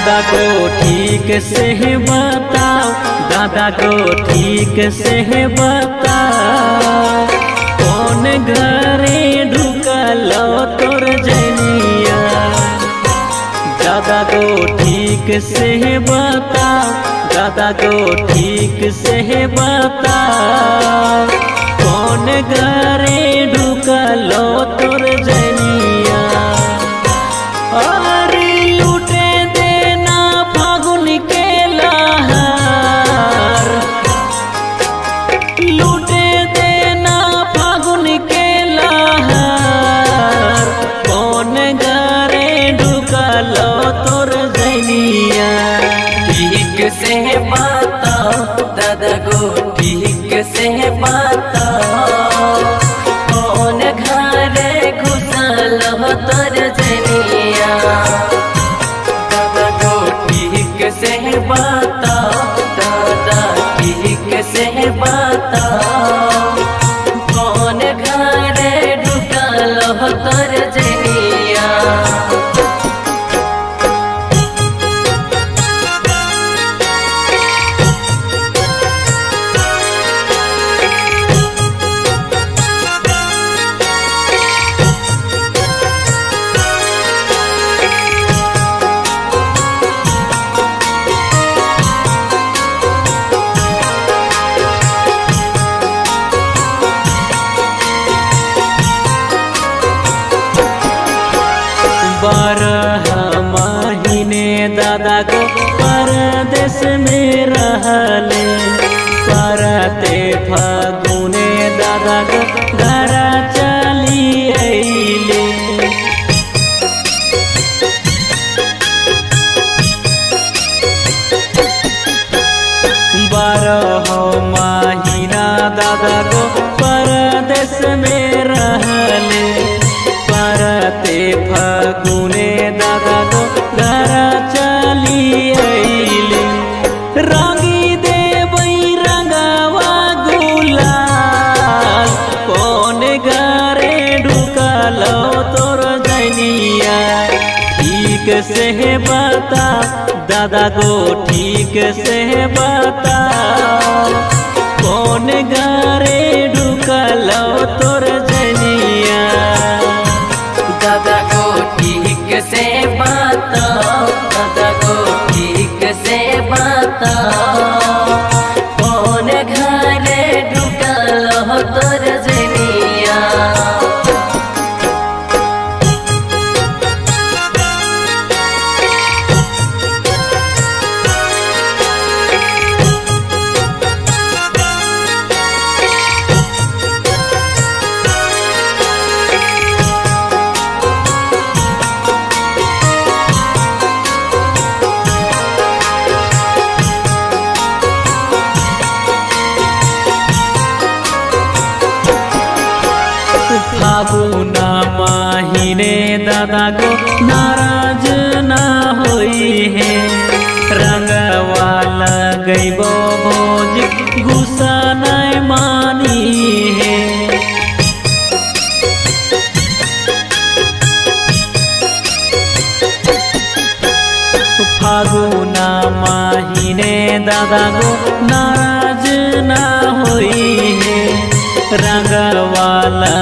दादा को ठीक से बताओ, दादा को ठीक से बताओ। कौन घरे ढुकलो तोर जनिया? दादा को ठीक से बताओ, दादा को ठीक से बताओ। कौन घरे ढुकलो तोर दादा को परदेश में रहले। परते फागुने दादा को घर चली अइले। बारह महीना दादा को घरे ढुकलो तोर जनिया। ठीक से बता, दादा को ठीक से बता। कौन घरे ढुकलो तोर दादा को नाराज़ ना होई है। रंग वाला गईबो भोज गुस्सा नहीं मानी है। फागुना माहिने दादा को नाराज़ ना होई है। रंग वाला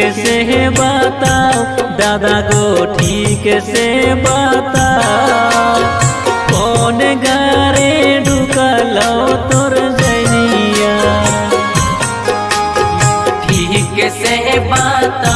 से बताओ, दादा को ठीक से बताओ। कौन गारे ढुकलो तोर जनिया? ठीक से बात